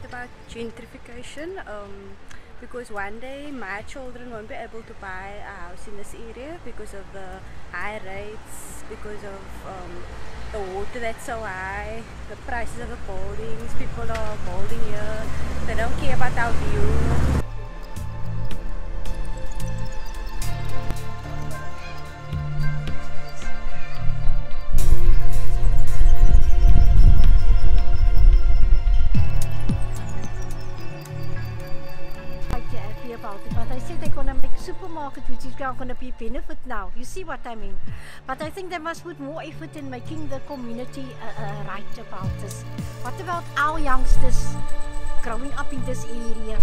about gentrification um, because one day my children won't be able to buy a house in this area because of the high rates, because of um, the water that's so high, the prices of the buildings, people are building here, they don't care about our view. About it. But I said they're going to make supermarket, which is going to be benefit now. You see what I mean? But I think they must put more effort in making the community uh, uh, right about this. What about our youngsters growing up in this area?